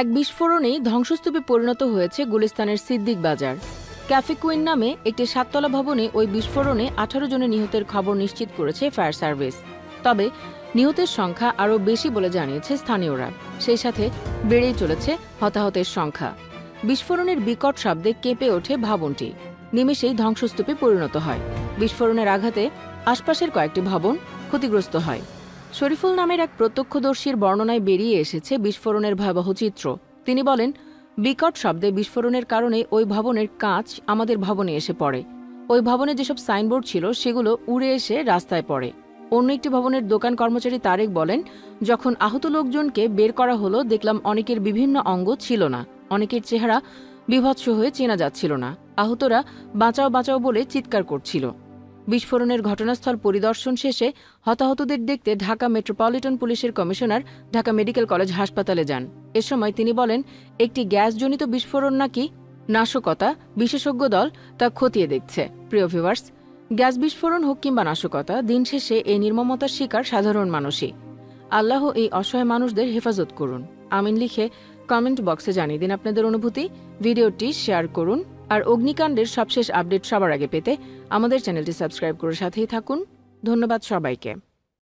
এক বিস্ফোরণেই ধ্বংসস্তূপে পরিণত হয়েছে গুলিস্তানের সিদ্দিক বাজার। ক্যাফে কুইন নামে একটি সাততলা ভবনে ওই বিস্ফোরণে আঠারো জনের নিহতের খবর নিশ্চিত করেছে ফায়ার সার্ভিস। তবে নিহতের সংখ্যা আরও বেশি বলে জানিয়েছে স্থানীয়রা। সেই সাথে বেড়েই চলেছে হতাহতের সংখ্যা। বিস্ফোরণের বিকট শব্দে কেঁপে ওঠে ভবনটি। নিমেষেই ধ্বংসস্তূপে পরিণত হয়। বিস্ফোরণের আঘাতে আশপাশের কয়েকটি ভবন ক্ষতিগ্রস্ত হয়। শরীফুল নামের এক প্রত্যক্ষদর্শীর বর্ণনায় বেরিয়ে এসেছে বিস্ফোরণের ভয়াবহ চিত্র। তিনি বলেন, বিকট শব্দে বিস্ফোরণের কারণে ওই ভবনের কাঁচ আমাদের ভবনে এসে পড়ে। ওই ভবনে যেসব সাইনবোর্ড ছিল, সেগুলো উড়ে এসে রাস্তায় পড়ে। অন্য একটি ভবনের দোকান কর্মচারী তারেক বলেন, যখন আহত লোকজনকে বের করা হলো, দেখলাম অনেকের বিভিন্ন অঙ্গ ছিল না। অনেকের চেহারা বিভৎস হয়ে চেনা যাচ্ছিল না। আহতরা বাঁচাও বাঁচাও বলে চিৎকার করছিল। বিস্ফোরণের ঘটনাস্থল পরিদর্শন শেষে হতাহতদের দেখতে ঢাকা মেট্রোপলিটন পুলিশের কমিশনার ঢাকা মেডিকেল কলেজ হাসপাতালে যান। এ সময় তিনি বলেন, একটি গ্যাসজনিত বিস্ফোরণ নাকি? নাশকতা, বিশেষজ্ঞ দল তা খতিয়ে দেখছে। প্রিয় ভিউয়ার্স, গ্যাস বিস্ফোরণ হোক কিংবা নাশকতা, দিন শেষে এই নির্মমতার শিকার সাধারণ মানুষই। আল্লাহ এই অসহায় মানুষদের হেফাজত করুন। আমিন লিখে কমেন্ট বক্সে জানিয়ে দিন আপনাদের অনুভূতি। ভিডিওটি শেয়ার করুন। আর অগ্নিকাণ্ডের সবশেষ আপডেট সবার আগে পেতে আমাদের চ্যানেলটি সাবস্ক্রাইব করে সাথেই থাকুন। ধন্যবাদ সবাইকে।